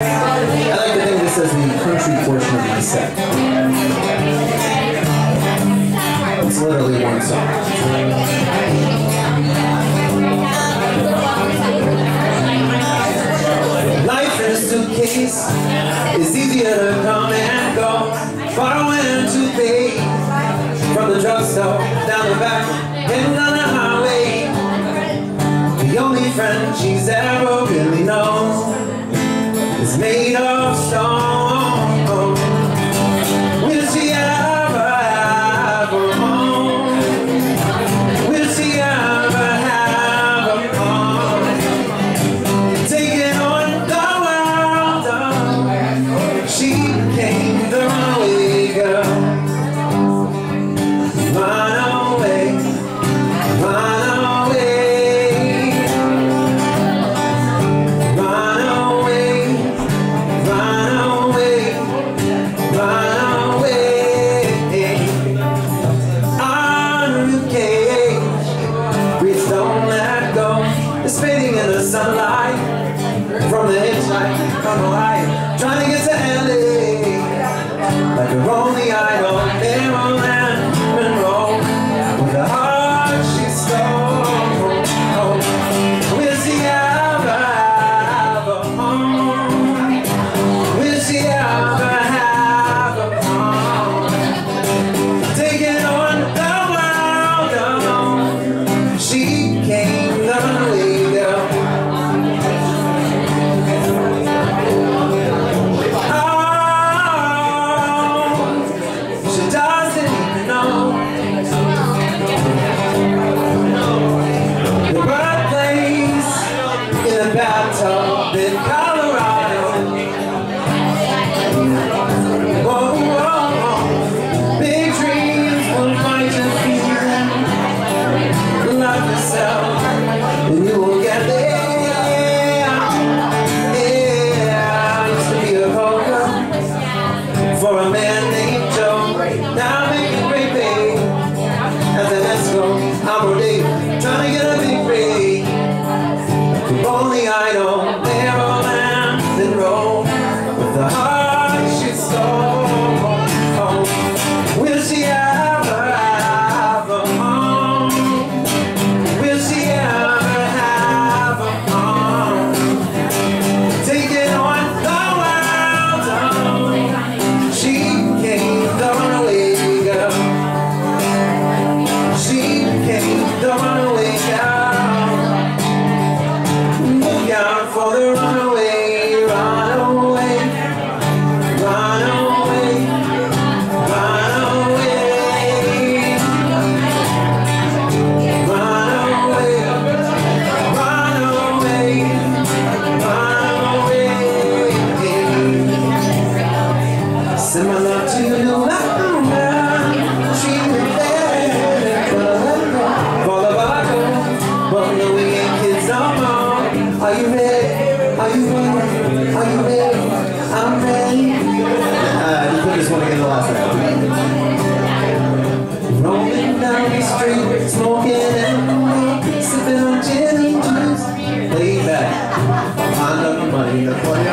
I like to think this as the country portion of my set. It's literally one song. Life in a suitcase is easier to come and go. Borrowing to pay from the drugstore down the back and down the highway. The only friend she's ever the sunlight from the hitchhike on the light. you ready? Are you ready? Are you ready? I'm ready. Uh, you put this one in the last round. Rolling down the street, smoking and sipping on gin and juice. Laid back, pile up money in the corner.